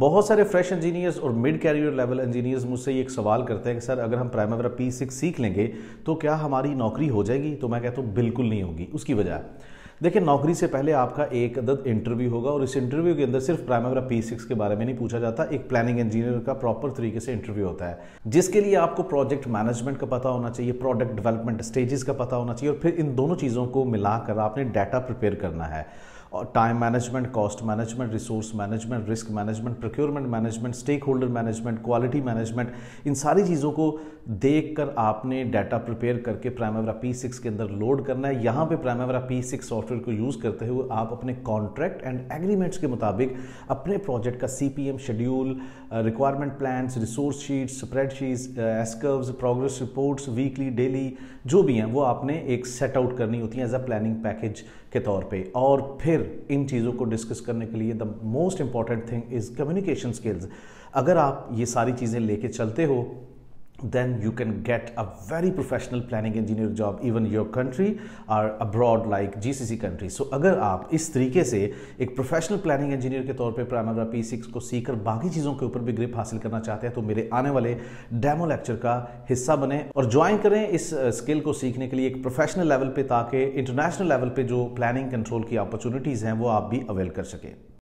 बहुत सारे fresh engineers और मिड कैरियर लेवल इंजीनियर्स मुझसे एक सवाल करते हैं कि, सर, अगर हम प्राइमरा पी सिक्स सीख लेंगे तो क्या हमारी नौकरी हो जाएगी? तो मैं कहता हूँ, बिल्कुल नहीं होगी। उसकी वजह, देखिए, नौकरी से पहले आपका एक अदद इंटरव्यू होगा और इस इंटरव्यू के अंदर सिर्फ़ प्राइमरा पी सिक्स के बारे में नहीं पूछा जाता, एक प्लानिंग इंजीनियर का प्रॉपर तरीके से इंटरव्यू होता है, जिसके लिए आपको प्रोजेक्ट मैनेजमेंट का पता होना चाहिए प्रोडक्ट डेवलपमेंट स्टेजेस का पता होना चाहिए और फिर इन दोनों चीज़ों को मिलाकर आपने डाटा प्रिपेयर करना है। और time management cost management resource management risk management procurement management stakeholder management quality management इन सारी चीज़ों को देख कर आपने डाटा प्रिपेयर करके प्राइमेवरा पी सिक्स के अंदर लोड करना है। यहाँ पे प्राइमेवरा पी सिक्स सॉफ्टवेयर को यूज़ करते हुए आप अपने कॉन्ट्रैक्ट एंड एग्रीमेंट्स के मुताबिक अपने प्रोजेक्ट का C P M schedule requirement plan resource sheets spreadsheets S curves progress reports weekly daily जो भी हैं, वो आपने एक सेट आउट करनी होती है एज अ प्लानिंग पैकेज के तौर पर और फिर इन चीज़ों को डिस्कस करने के लिए the most important thing is communication skills अगर आप ये सारी चीज़ें लेके चलते हो then you can get a very professional planning engineer job even your country or abroad like GCC countries. So, अगर आप इस तरीके से एक प्रोफेशनल प्लानिंग इंजीनियर के तौर पे प्राइमरा पी सिक्स को सीखकर बाकी चीज़ों के ऊपर भी ग्रिप हासिल करना चाहते हैं तो मेरे आने वाले डेमो लेक्चर का हिस्सा बने और ज्वाइन करें इस स्किल को सीखने के लिए एक प्रोफेशनल लेवल पे ताकि इंटरनेशनल लेवल पे जो प्लानिंग कंट्रोल की अपॉर्चुनिटीज़ हैं वो आप भी अवेल कर सकें